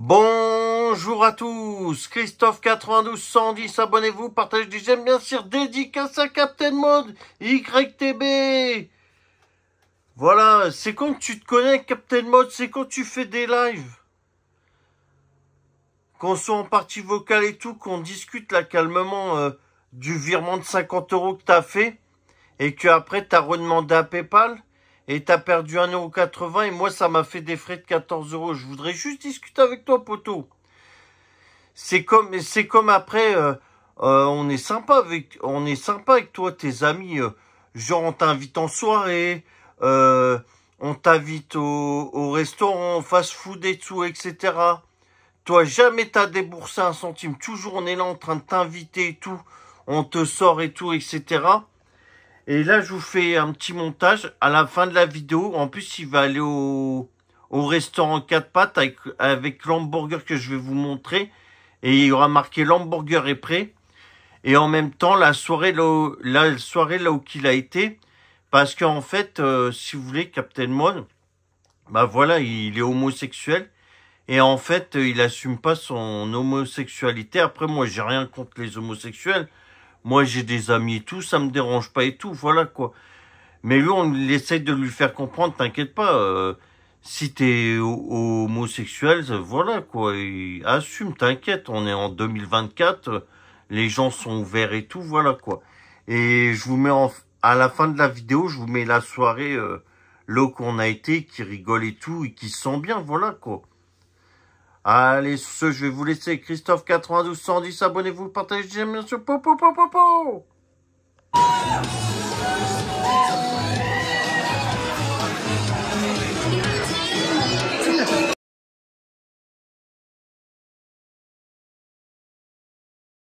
Bonjour à tous, Christophe 92 110, abonnez-vous, partagez des j'aime bien sûr, dédicace à Captain Mode, YTB. Voilà, c'est quand tu te connais Captain Mode, c'est quand tu fais des lives. Qu'on soit en partie vocale et tout, qu'on discute là calmement euh, du virement de 50 euros que t'as fait et que après t'as redemandé à Paypal et t'as perdu 1,80€ et moi ça m'a fait des frais de 14 euros. Je voudrais juste discuter avec toi, poteau. C'est comme, c'est comme après, euh, euh, on est sympa avec, on est sympa avec toi, tes amis. Euh, genre on t'invite en soirée, on t'invite au, au restaurant, fast-food et tout, etc. Toi jamais t'as déboursé un centime. Toujours on est là en train de t'inviter et tout. On te sort et tout, etc. Et là, je vous fais un petit montage à la fin de la vidéo. En plus, il va aller au, au restaurant 4 pattes avec, l'hamburger que je vais vous montrer. Et il y aura marqué l'hamburger est prêt. Et en même temps, la soirée là où, la soirée là où il a été. Parce qu'en fait, euh, si vous voulez, Captain Mode, bah voilà, il est homosexuel. Et en fait, il assume pas son homosexualité. Après, moi, j'ai rien contre les homosexuels. Moi, j'ai des amis et tout, ça me dérange pas et tout, voilà quoi. Mais lui, on essaie de lui faire comprendre, t'inquiète pas, euh, si t'es homosexuel, voilà quoi, assume, t'inquiète, on est en 2024, les gens sont ouverts et tout, voilà quoi. Et je vous mets en, à la fin de la vidéo, je vous mets la soirée euh, là qu'on a été, qui rigole et tout, et qui se sent bien, voilà quoi. Allez, ce, je vais vous laisser. Christophe 92 110, abonnez-vous, partagez, bien sûr. Po, po, po, po, po